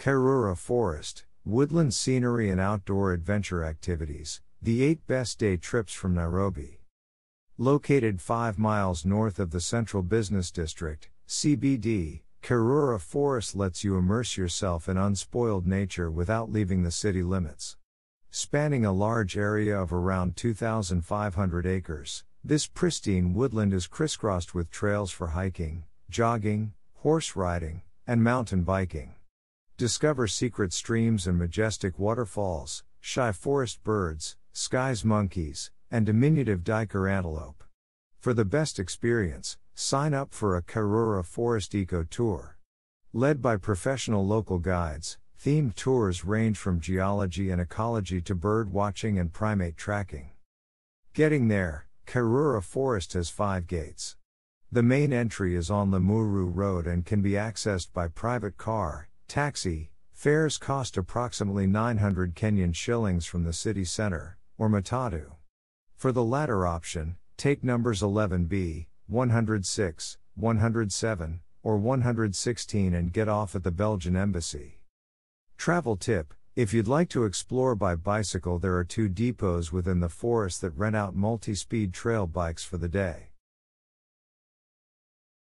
Karura Forest, woodland scenery and outdoor adventure activities, the 8 best day trips from Nairobi. Located 5 miles north of the Central Business District, CBD, Karura Forest lets you immerse yourself in unspoiled nature without leaving the city limits. Spanning a large area of around 2,500 acres, this pristine woodland is crisscrossed with trails for hiking, jogging, horse riding, and mountain biking. Discover secret streams and majestic waterfalls, shy forest birds, Skyes' monkeys, and diminutive duiker antelope. For the best experience, sign up for a Karura Forest Eco Tour. Led by professional local guides, themed tours range from geology and ecology to bird watching and primate tracking. Getting there, Karura Forest has five gates. The main entry is on Limuru Road and can be accessed by private car, taxi, fares cost approximately 900 Kenyan shillings from the city center, or Matatu. For the latter option, take numbers 11B, 106, 107, or 116 and get off at the Belgian Embassy. Travel tip If you'd like to explore by bicycle, there are two depots within the forest that rent out multi speed trail bikes for the day.